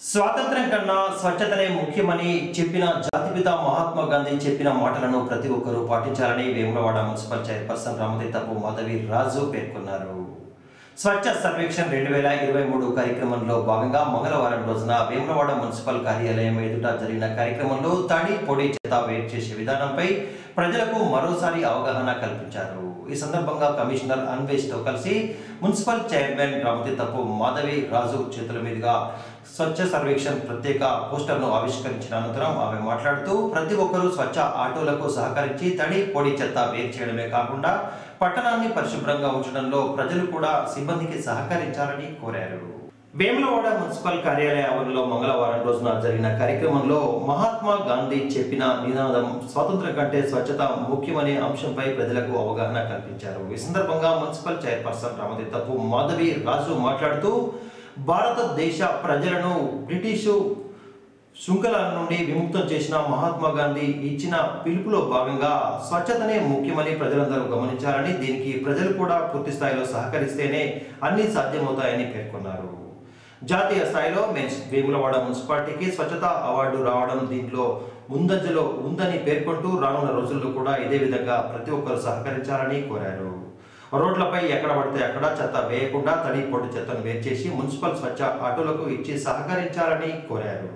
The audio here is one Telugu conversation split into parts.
స్వాతంత్ర్యం కన్నా స్వచ్ఛతనే ముఖ్యమని చెప్పిన జాతిపిత మహాత్మా గాంధీ చెప్పిన మాటలను ప్రతి ఒక్కరూ పాటించాలని వేములవాడ మున్సిపల్ చైర్పర్సన్ రామతీతపు మాధవి రాజు పేర్కొన్నారు. స్వచ్ఛ సర్వేక్షణ్ రెండు వేల ఇరవై మూడు కార్యక్రమంలో భాగంగా మంగళవారం రోజున వేములవాడ మున్సిపల్ కార్యాలయం ఎదుట జరిగిన కార్యక్రమంలో తడి పొడి చేత వేట్ చేసే విధానంపై ప్రజలకు మరోసారి అవగాహన కల్పించారు. ఈ సందర్భంగా కమిషనర్ అన్వేష్తో కలిసి మున్సిపల్ చైర్మన్ రామతీతపు మాధవి రాజు చేతుల మీదుగా స్వచ్ఛ సర్వేక్షణ్ ప్రత్యేక పోస్టర్ను ఆవిష్కరించిన అనంతరం ఆమె మాట్లాడుతూ ప్రతి ఒక్కరూ స్వచ్ఛ ఆటోలకు సహకరించి తడి పొడి చెత్త వేరు చేయడమే కాకుండా పట్టణాన్ని పరిశుభ్రంగా ఉంచడంలో ప్రజలు కూడా సిబ్బందికి సహకరించాలని కోరారు. వేములవాడ మున్సిపల్ కార్యాలయ ఆవరణలో మంగళవారం రోజున జరిగిన కార్యక్రమంలో మహాత్మా గాంధీ చెప్పిన నినాదం స్వాతంత్రం కంటే స్వచ్ఛత ముఖ్యమనే అంశంపై ప్రజలకు అవగాహన కల్పించారు. ఈ సందర్భంగా మున్సిపల్ చైర్పర్సన్ రామతీతపు మాధవి రాజు మాట్లాడుతూ భారతదేశ ప్రజలను బ్రిటిషు శృంఖలాల నుండి విముక్తం చేసిన మహాత్మా గాంధీ ఇచ్చిన పిలుపులో భాగంగా స్వచ్ఛతనే ముఖ్యమని ప్రజలందరూ గమనించాలని దీనికి ప్రజలు కూడా పూర్తి స్థాయిలో సహకరిస్తేనే అన్ని సాధ్యమవుతాయని పేర్కొన్నారు. జాతీయ స్థాయిలో మెన్స్ వేములవాడ మున్సిపాలిటీకి స్వచ్ఛత అవార్డు రావడం దీంట్లో ముందంజలో ఉందని పేర్కొంటూ రానున్న రోజుల్లో కూడా ఇదే విధంగా ప్రతి ఒక్కరు సహకరించాలని కోరారు. రోడ్లపై ఎక్కడ పడితే అక్కడ చెత్త వేయకుండా తడి పొడి చెత్తను వేర్చేసి మున్సిపల్ స్వచ్ఛ ఆటోలకు ఇచ్చి సహకరించాలని కోరారు.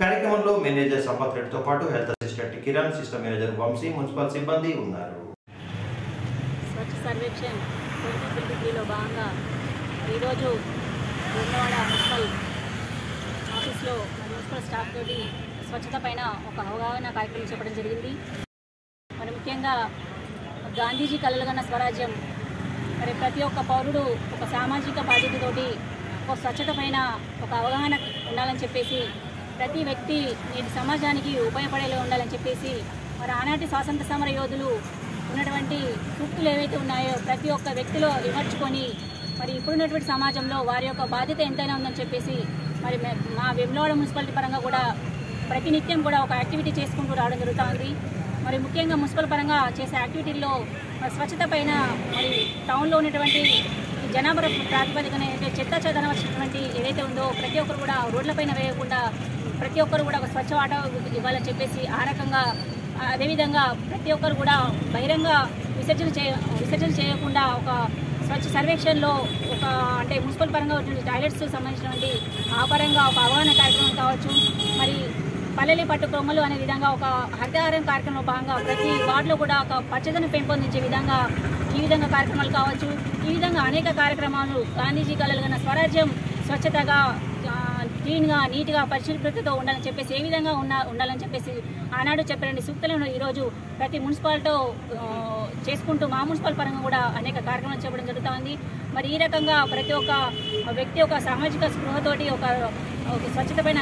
కార్యక్రమంలో మేనేజర్ సంపత్ రెడ్డితో పాటు health assistant Kiran system manager Vamshi municipal సిబ్బంది ఉన్నారు. స్వచ్ఛ సర్వేక్షణ్ భాగంగా ఈరోజు మున్సిపల్ ఆఫీస్లో మున్సిపల్ స్టాఫ్ తోటి స్వచ్ఛత పైన ఒక అవగాహన కార్యక్రమం చెప్పడం జరిగింది. మరి ముఖ్యంగా గాంధీజీ కలలుగన్న స్వరాజ్యం. మరి ప్రతి ఒక్క పౌరుడు ఒక సామాజిక బాధ్యతతోటి ఒక స్వచ్ఛత పైన ఒక అవగాహన ఉండాలని చెప్పేసి ప్రతి వ్యక్తి నేటి సమాజానికి ఉపయోగపడేలా ఉండాలని చెప్పేసి మరి ఆనాటి స్వాతంత్ర సమర యోధులు ఉన్నటువంటి సూక్తులు ఏవైతే ఉన్నాయో ప్రతి ఒక్క వ్యక్తిలో విమర్చుకొని మరి ఇప్పుడున్నటువంటి సమాజంలో వారి యొక్క బాధ్యత ఎంతైనా ఉందని చెప్పేసి మరి మే- మా వెమ్లవాడ మున్సిపాలిటీ పరంగా కూడా ప్రతినిత్యం కూడా ఒక యాక్టివిటీ చేసుకుంటూ రావడం జరుగుతుంది మరి ముఖ్యంగా మున్సిపల్ పరంగా చేసే యాక్టివిటీల్లో స్వచ్ఛత పైన మరి టౌన్లో ఉన్నటువంటి జనాభా ప్రాతిపదికన చెత్త చెదన వచ్చినటువంటి ఏదైతే ఉందో ప్రతి ఒక్కరు కూడా రోడ్లపైన వేయకుండా ప్రతి ఒక్కరు కూడా ఒక స్వచ్ఛ వాటా ఇవ్వాలని చెప్పేసి ఆ రకంగా అదేవిధంగా ప్రతి ఒక్కరు కూడా బహిరంగ విసర్జన చేయ విసర్జన చేయకుండా ఒక స్వచ్ఛ సర్వేక్షణలో ఒక అంటే మున్సిపల్ పరంగా టాయిలెట్స్ సంబంధించినటువంటి ఆ పరంగా ఒక అవగాహన కార్యక్రమం కావచ్చు. మరి పల్లెలి పట్టు కొమ్మలు అనే విధంగా ఒక హరితహారం కార్యక్రమంలో భాగంగా ప్రతి వార్డులో కూడా ఒక పచ్చదనం పెంపొందించే విధంగా ఈ విధంగా కార్యక్రమాలు కావచ్చు. ఈ విధంగా అనేక కార్యక్రమాలు గాంధీజీ కలలుగన్న స్వరాజ్యం స్వచ్ఛతగా క్లీన్గా నీట్గా పరిశుభ్రతతో ఉండాలని చెప్పేసి ఏ విధంగా ఉన్న ఉండాలని చెప్పేసి ఆనాడు చెప్పిన సూక్తులను ఈరోజు ప్రతి మున్సిపాలిటీతో చేసుకుంటూ మా మున్సిపల్ పరంగా కూడా అనేక కార్యక్రమాలు చెప్పడం జరుగుతుంది. మరి ఈ రకంగా ప్రతి ఒక్క వ్యక్తి ఒక సామాజిక స్పృహతోటి ఒక ఒక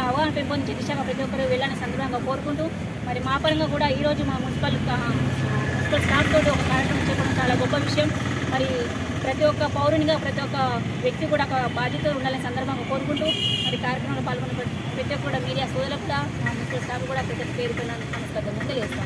అవగాహన పెంపొందించే దిశగా ప్రతి ఒక్కరు వెళ్ళాలని సందర్భంగా కోరుకుంటూ మరి మా పరంగా కూడా ఈరోజు మా మున్సిపల్ మున్సిపల్ స్టాఫ్ తోటి ఒక కార్యక్రమం చెప్పడం చాలా గొప్ప విషయం. మరి ప్రతి ఒక్క పౌరునిగా ప్రతి ఒక్క వ్యక్తి కూడా ఒక బాధ్యత ఉండాలని సందర్భంగా కోరుకుంటూ మరి కార్యక్రమంలో పాల్గొన్న ప్రతి- ప్రతి ఒక్క కూడా మీడియా సోదరులకు కూడా మా